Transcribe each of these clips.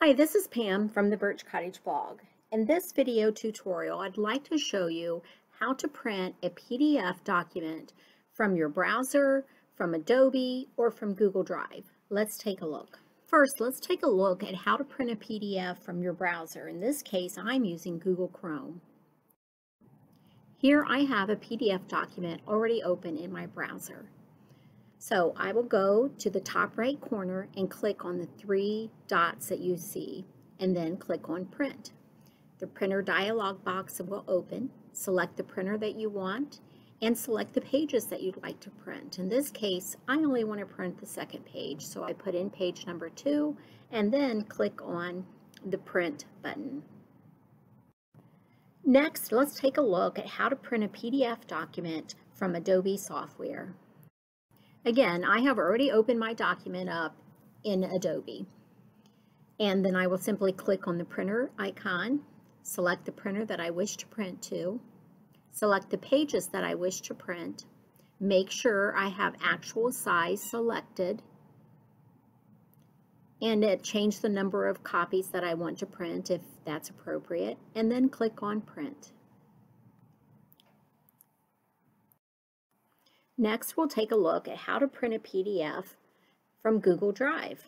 Hi, this is Pam from the Birch Cottage blog. In this video tutorial, I'd like to show you how to print a PDF document from your browser, from Adobe, or from Google Drive. Let's take a look. First, let's take a look at how to print a PDF from your browser. In this case, I'm using Google Chrome. Here I have a PDF document already open in my browser. So I will go to the top right corner and click on the three dots that you see and then click on print. The printer dialog box will open. Select the printer that you want and select the pages that you'd like to print. In this case, I only want to print the second page, so I put in page number two and then click on the print button. Next, let's take a look at how to print a PDF document from Adobe software. Again, I have already opened my document up in Adobe. And then I will simply click on the printer icon, select the printer that I wish to print to, select the pages that I wish to print, make sure I have actual size selected, and it change the number of copies that I want to print if that's appropriate, and then click on print. Next, we'll take a look at how to print a PDF from Google Drive.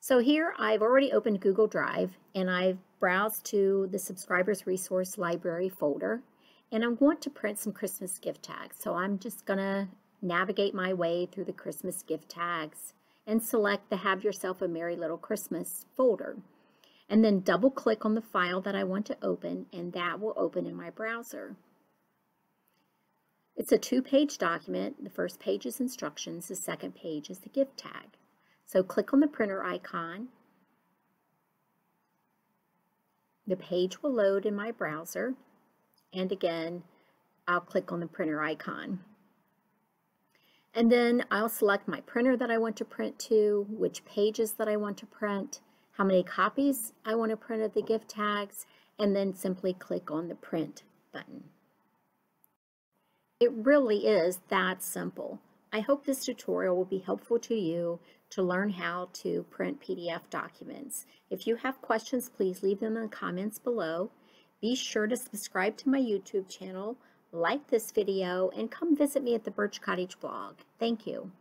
So here I've already opened Google Drive and I've browsed to the subscribers resource library folder and I want to print some Christmas gift tags. So I'm just gonna navigate my way through the Christmas gift tags and select the Have Yourself a Merry Little Christmas folder. And then double click on the file that I want to open and that will open in my browser. It's a two-page document. The first page is instructions. The second page is the gift tag. So click on the printer icon. The page will load in my browser. And again, I'll click on the printer icon. And then I'll select my printer that I want to print to, which pages that I want to print, how many copies I want to print of the gift tags, and then simply click on the print button. It really is that simple. I hope this tutorial will be helpful to you to learn how to print PDF documents. If you have questions, please leave them in the comments below. Be sure to subscribe to my YouTube channel, like this video, and come visit me at the Birch Cottage blog. Thank you.